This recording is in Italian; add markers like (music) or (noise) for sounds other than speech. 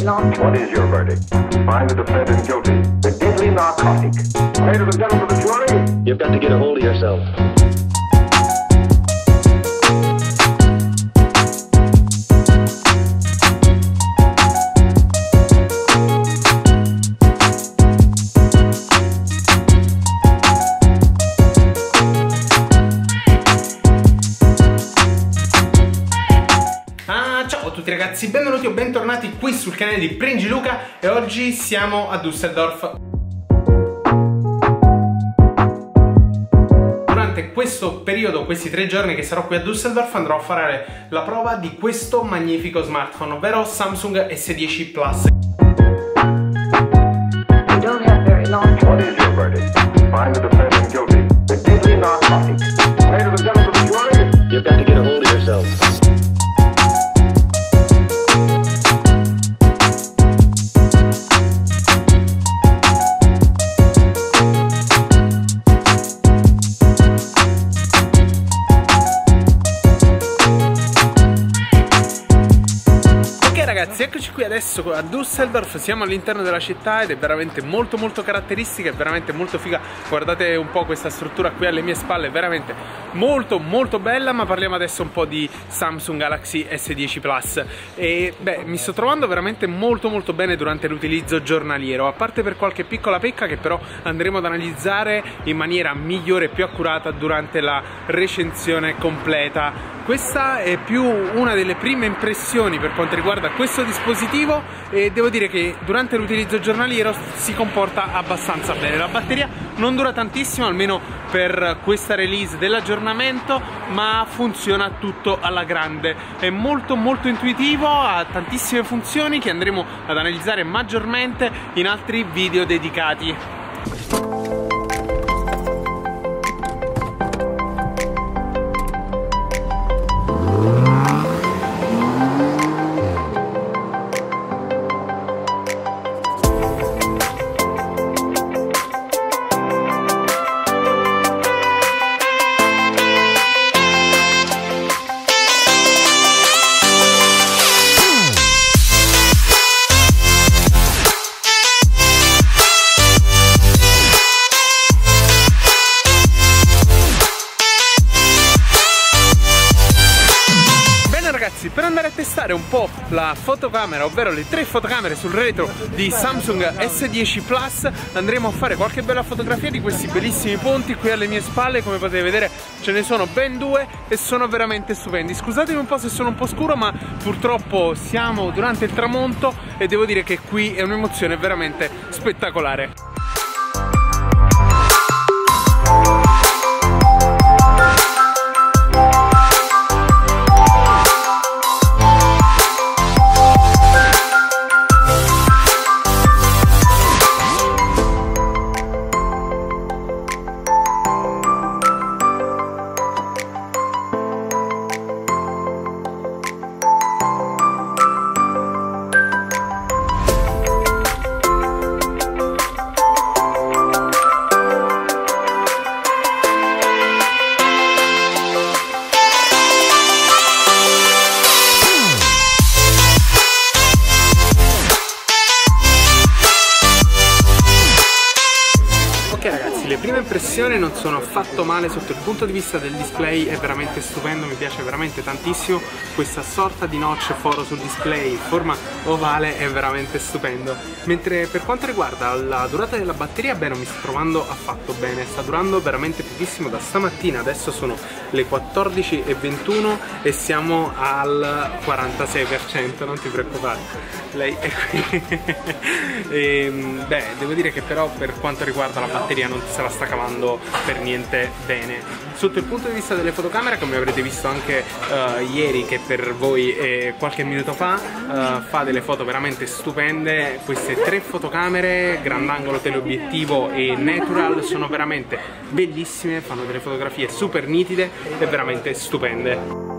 You don't have very long What is your verdict? Find the defendant guilty. The deadly narcotic. Ladies and gentlemen of the jury, You've got to get a hold of yourself. Tutti ragazzi, benvenuti o bentornati qui sul canale di Prengi Luca e oggi siamo a Düsseldorf. Durante questo periodo, questi tre giorni che sarò qui a Düsseldorf andrò a fare la prova di questo magnifico smartphone, ovvero Samsung S10 Plus. You don't have very long what is your verdict? Find the defendant guilty. The deadly narcotic. Ladies ragazzi, eccoci qui adesso a Düsseldorf, siamo all'interno della città ed è veramente molto molto caratteristica, è veramente molto figa. Guardate un po' questa struttura qui alle mie spalle, è veramente molto molto bella, ma parliamo adesso un po' di Samsung Galaxy S10 Plus. E beh, mi sto trovando veramente molto molto bene durante l'utilizzo giornaliero, a parte per qualche piccola pecca che però andremo ad analizzare in maniera migliore e più accurata durante la recensione completa. Questa è più una delle prime impressioni per quanto riguarda questo dispositivo e devo dire che durante l'utilizzo giornaliero si comporta abbastanza bene. La batteria non dura tantissimo, almeno per questa release dell'aggiornamento, ma funziona tutto alla grande. È molto molto intuitivo, ha tantissime funzioni che andremo ad analizzare maggiormente in altri video dedicati. Ragazzi, per andare a testare un po' la fotocamera, ovvero le tre fotocamere sul retro di Samsung S10 Plus, andremo a fare qualche bella fotografia di questi bellissimi ponti qui alle mie spalle, come potete vedere ce ne sono ben due e sono veramente stupendi. Scusatemi un po' se sono un po' scuro, ma purtroppo siamo durante il tramonto e devo dire che qui è un'emozione veramente spettacolare. Le prime impressioni non sono affatto male sotto il punto di vista del display, è veramente stupendo, mi piace veramente tantissimo questa sorta di notch foro sul display in forma ovale è veramente stupendo. Mentre per quanto riguarda la durata della batteria, beh non mi sto trovando affatto bene, sta durando veramente pochissimo da stamattina, adesso sono le 14.21 e siamo al 46%, non ti preoccupare, lei è qui. (laughs) e, beh, devo dire che però per quanto riguarda la batteria non se la sta cavando per niente bene. Sotto il punto di vista delle fotocamere, come avrete visto anche eh, ieri che per voi eh, qualche minuto fa, eh, fa delle foto veramente stupende. Queste tre fotocamere, grandangolo, teleobiettivo e natural, sono veramente bellissime, fanno delle fotografie super nitide e veramente stupende.